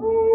Woo!